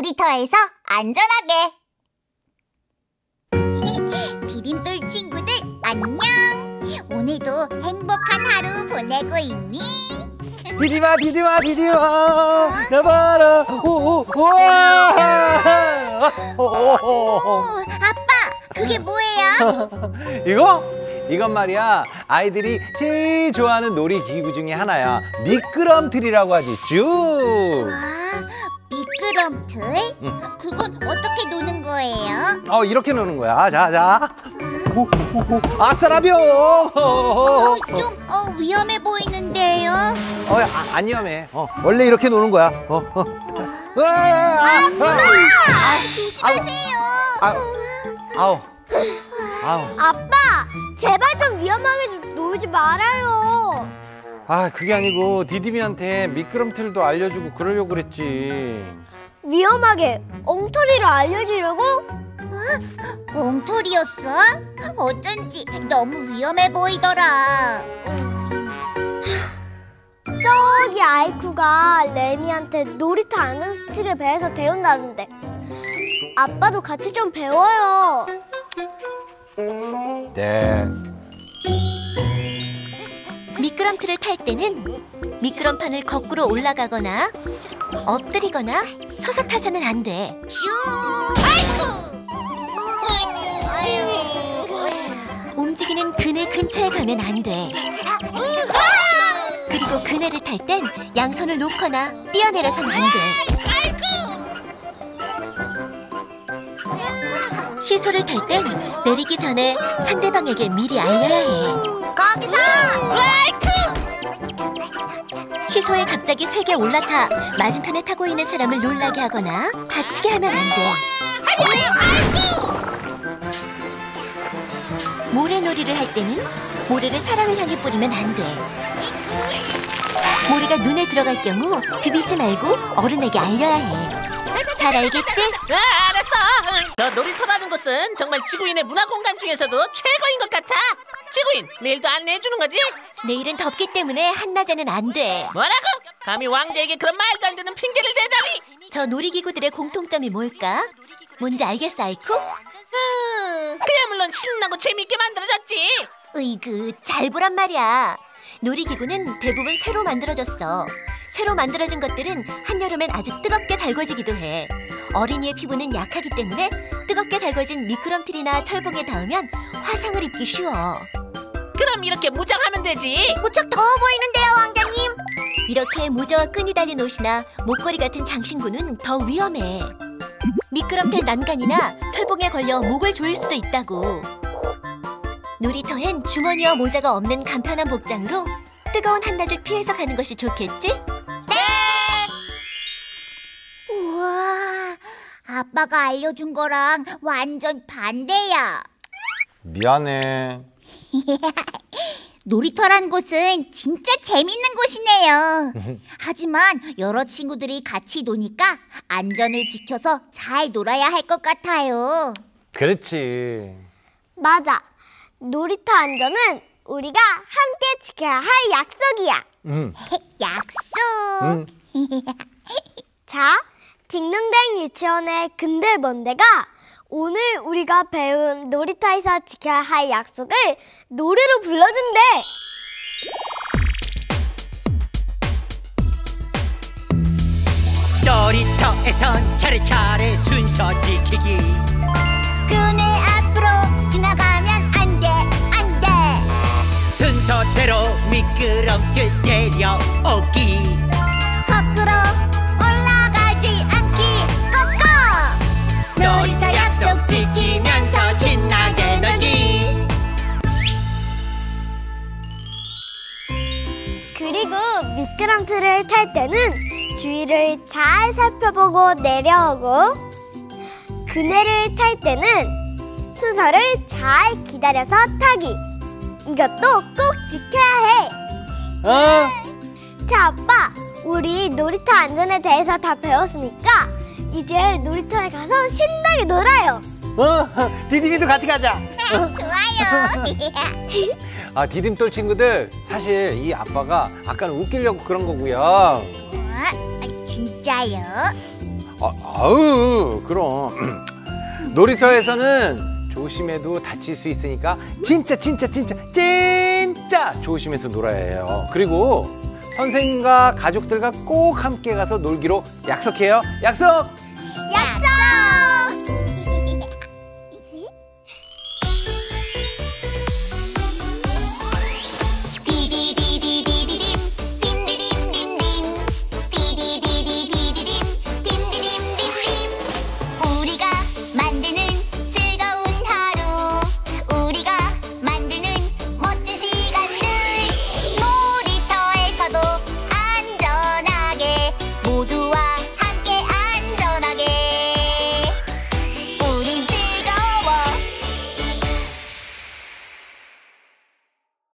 놀이터에서 안전하게. 디딤돌 친구들 안녕. 오늘도 행복한 하루 보내고 있니? 디디마 디디마 디디마 나봐라. 오오 우와. 오, 오, 오, 오, 아빠, 그게 뭐예요? 오. 이거? 이건 말이야. 아이들이 제일 좋아하는 놀이기구 중에 하나야. 미끄럼틀이라고 하지. 쭉. 아, 미끄럼틀? 응. 그건 어떻게 노는 거예요? 어 이렇게 노는 거야 자자 아싸라벼 어, 좀 어, 위험해 보이는데요. 어, 아, 안 위험해. 어, 원래 이렇게 노는 거야. 어, 어. 으아, 아, 아, 조심하세요. 아, 아우, 아우. 아빠, 제발 좀 위험하게 놀지 말아요. 아, 그게 아니고 디디미한테 미끄럼틀도 알려주고 그러려고 그랬지. 위험하게 엉터리를 알려주려고? 엉터리였어? 어쩐지 너무 위험해 보이더라. 저기 아이쿠가 레미한테 놀이터 안전수칙을 배워서 배운다는데 아빠도 같이 좀 배워요. 네. 미끄럼틀을 탈 때는 미끄럼 판을 거꾸로 올라가거나 엎드리거나 서서 타서는 안 돼. 움직이는 그네 근처에 가면 안 돼. 그리고 그네를 탈 땐 양손을 놓거나 뛰어내려서는 안 돼. 시소를 탈 땐 내리기 전에 상대방에게 미리 알려야 해. 거기서! 시소에 갑자기 세게 올라타 맞은편에 타고 있는 사람을 놀라게 하거나 다치게 하면 안 돼. 모래놀이를 할 때는 모래를 사람을 향해 뿌리면 안 돼. 모래가 눈에 들어갈 경우 비비지 말고 어른에게 알려야 해. 잘 알겠지? 아, 알았어. 저 놀이터라는 곳은 정말 지구인의 문화 공간 중에서도 최고인 것 같아. 지구인, 내일도 안내해 주는 거지? 내일은 덥기 때문에 한낮에는 안 돼. 뭐라고? 감히 왕자에게 그런 말도 안 되는 핑계를 대다니? 저 놀이기구들의 공통점이 뭘까? 뭔지 알겠어, 아이쿠? 음, 그야 물론 신나고 재밌게 만들어졌지. 으이그, 잘 보란 말이야. 놀이기구는 대부분 새로 만들어졌어. 새로 만들어진 것들은 한여름엔 아주 뜨겁게 달궈지기도 해. 어린이의 피부는 약하기 때문에 뜨겁게 달궈진 미끄럼틀이나 철봉에 닿으면 화상을 입기 쉬워. 그럼 이렇게 무장하면 되지. 무척 더워 보이는데요, 왕자님. 이렇게 모자와 끈이 달린 옷이나 목걸이 같은 장신구는 더 위험해. 미끄럼틀 난간이나 철봉에 걸려 목을 조일 수도 있다고. 놀이터엔 주머니와 모자가 없는 간편한 복장으로 뜨거운 한낮을 피해서 가는 것이 좋겠지? 아빠가 알려준 거랑 완전 반대야. 미안해. 놀이터란 곳은 진짜 재밌는 곳이네요. 하지만 여러 친구들이 같이 노니까 안전을 지켜서 잘 놀아야 할 것 같아요. 그렇지. 맞아. 놀이터 안전은 우리가 함께 지켜야 할 약속이야. 음, 약속. 음. 자, 딩동댕 유치원의 근데 뭔데가 오늘 우리가 배운 놀이터에서 지켜야 할 약속을 노래로 불러준대. 놀이터에선 차례차례 순서 지키기 그네 앞으로 지나가면 안 돼, 안 돼. 순서대로 미끄럼틀 내려오기 거꾸로 미끄럼틀을 탈 때는 주위를 잘 살펴보고 내려오고 그네를 탈 때는 순서를 잘 기다려서 타기. 이것도 꼭 지켜야 해. 어? 자, 아빠, 우리 놀이터 안전에 대해서 다 배웠으니까 이제 놀이터에 가서 신나게 놀아요. 어? 디디미도 같이 가자. 좋아요. 아, 디딤돌 친구들, 사실 이 아빠가 아까는 웃기려고 그런 거고요. 어? 진짜요? 아, 아우 그럼 놀이터에서는 조심해도 다칠 수 있으니까 진짜 진짜 진짜 진짜 조심해서 놀아야 해요. 그리고 선생님과 가족들과 꼭 함께 가서 놀기로 약속해요. 약속.